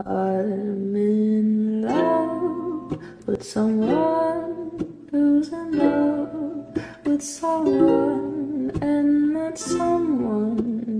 I'm in love with someone who's in love with someone, and that someone.